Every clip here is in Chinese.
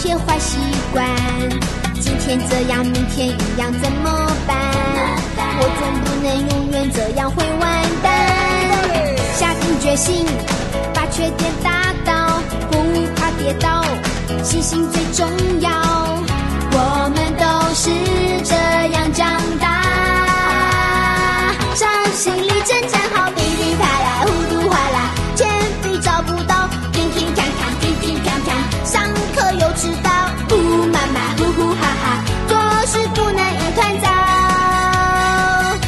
些坏习惯。今天这样，明天一样，怎么办？我总不能永远这样会完蛋。下定决心，把缺点打倒，不怕跌倒，信心最重要。课又迟到，呼妈妈，呼呼哈哈，做事不能一团糟。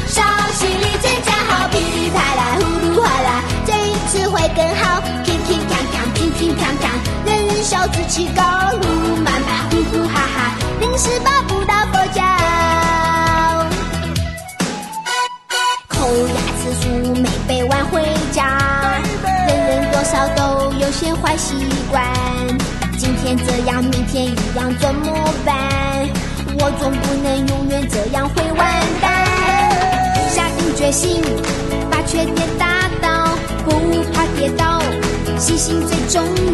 上心理真站好，噼里啪啦，呼噜哗啦，这一次会更好，乒乒乓乓，乒乒乓乓，人人小志气高，呼妈妈，呼呼哈哈，临时抱不到佛脚。抠牙次数没背完回家，人人多少都有些坏习惯。今天这样，明天一样，怎么办？我总不能永远这样会完蛋。下定决心，把缺点打倒，不怕跌倒，信心最重要。